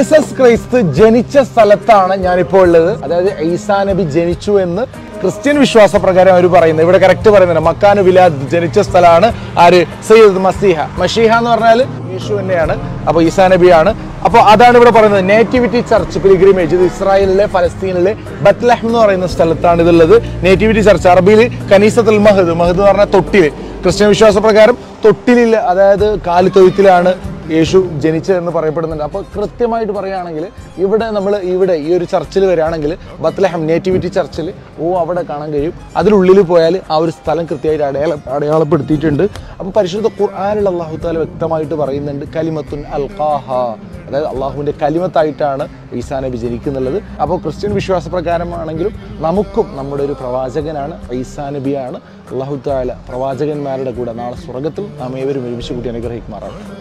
Jesus ക്രൈസ്ത് ജനിച്ച സ്ഥലത്താണ് ഞാനിപ്പോൾ ഉള്ളത്. അതായത് ഈസാ നബി ജനിച്ചു എന്ന് ക്രിസ്ത്യൻ വിശ്വാസ പ്രകാരം അവർ പറയുന്നത്. ഇവിടെ കറക്റ്റ് പറയുന്നത് മക്കാനു വിലാദ് ജനിച്ച സ്ഥലമാണ് ആര്? സയ്യിദ് മസീഹ. മഷീഹ എന്ന് പറഞ്ഞാൽ യേശു തന്നെയാണ്. അപ്പോൾ ഈസാ നബിയാണ്. അപ്പോൾ അതാണ് ഇവിടെ പറയുന്നത്. നേറ്റിവിറ്റി ചർച്ച് പിലിഗ്രിമേജ് ഇത് ഇസ്രായേലിലെ ഫലസ്തീനിലെ ബത്ലഹം എന്ന് പറയുന്ന സ്ഥലത്താണ് ഇതുള്ളത്. നേറ്റിവിറ്റി ചർച്ച് അറബിയിൽ കനീസത്തുൽ മഹദ്. മഹദ് എന്ന് പറഞ്ഞാൽ തൊട്ടിൽ ക്രിസ്ത്യൻ വിശ്വാസ പ്രകാരം തൊട്ടിലിൽ അതായത് കാലിത്തൊഴുത്തിലാണ് യേശു ജനിച്ചതെന്ന് പറയപ്പെടുന്നുണ്ട്. അപ്പോൾ കൃത്യമായിട്ട് പറയുകയാണെങ്കിൽ ഇവിടെ നമ്മൾ ഇവിടെ ഈ ഒരു ചർച്ചിൽ വരികയാണെങ്കിൽ ബത്ലഹം നേറ്റിവിറ്റി ചർച്ചിൽ ഓ അവിടെ കാണാൻ കഴിയും. അതിനുള്ളിൽ പോയാൽ ആ ഒരു സ്ഥലം കൃത്യമായിട്ട് അടയാള അടയാളപ്പെടുത്തിയിട്ടുണ്ട്. അപ്പോൾ പരിശുദ്ധ ഖുർആാനിൽ അള്ളാഹു താല വ്യക്തമായിട്ട് പറയുന്നുണ്ട് കലിമത്തുൻ അൽഖാഹ. അതായത് അള്ളാഹുവിന്റെ കലിമത്തായിട്ടാണ് ഈസാ നബി ജനിക്കുന്നുള്ളത്. അപ്പോൾ ക്രിസ്ത്യൻ വിശ്വാസ പ്രകാരമാണെങ്കിലും നമുക്കും നമ്മുടെ ഒരു പ്രവാചകനാണ് ഈസാ നബിയാണ്. അള്ളാഹു താല പ്രവാചകന്മാരുടെ കൂടെ നാളെ സ്വർഗത്തിൽ നാം ഏവരും ഒരുമിച്ച് കൂട്ടി അനുഗ്രഹിക്കുമാറാണ്